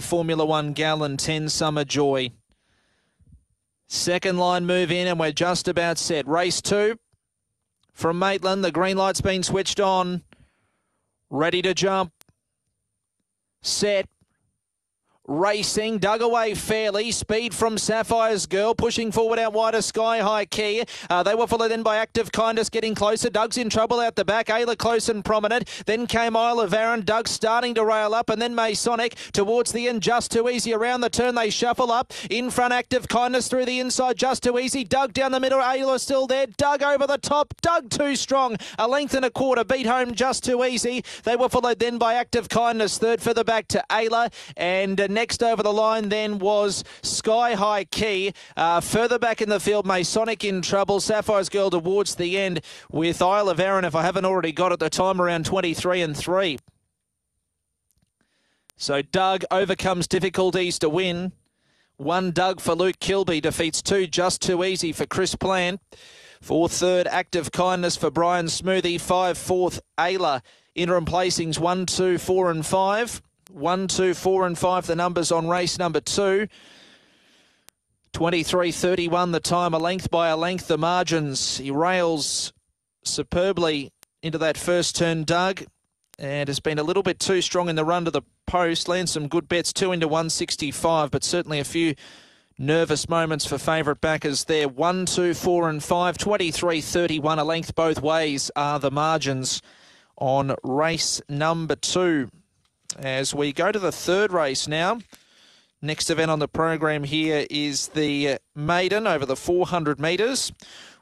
Formula One Gallon 10 Summer Joy. Second line move in, and we're just about set. Race two from Maitland. The green light's been switched on. Ready to jump. Set racing, dug away fairly. Speed from Sapphire's Girl, pushing forward out wider Sky High Key. Uh, they were followed in by Active Kindness, getting closer. Doug's in trouble out the back. Ayla close and prominent. Then came Isle of Arran. Doug starting to rail up, and then Masonic towards the end. Just too easy around the turn. They shuffle up in front. Active Kindness through the inside. Just too easy. Doug down the middle. Ayla still there. Doug over the top. Doug too strong. A length and a quarter. Beat home just too easy. They were followed then by Active Kindness. Third for the back to Ayla and. Next over the line then was Sky High Key. Uh, further back in the field, Masonic in trouble. Sapphire's Girl towards the end with Isle of Arran, if I haven't already got it, the time around 23 and 3. So Doug overcomes difficulties to win. One Doug for Luke Kilby defeats two just too easy for Chris Plant. For third, active kindness for Brian Smoothie. Five, fourth, Ayla. Interim placings one, two, four, and five. One, two, four, and five, the numbers on race number two. 23.31 the time, a length by a length, the margins. He rails superbly into that first turn, Doug, and has been a little bit too strong in the run to the post. Lands some good bets, two into 165, but certainly a few nervous moments for favourite backers there. One, two, four, and five. 23.31, a length both ways are the margins on race number two as we go to the third race now. Next event on the program here is the maiden over the 400 metres.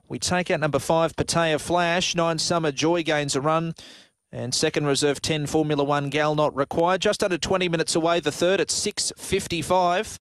We take out number five, Patea Flash. Nine Summer Joy gains a run. And second reserve 10 Formula One Gal not required. Just under 20 minutes away. The third at 6.55.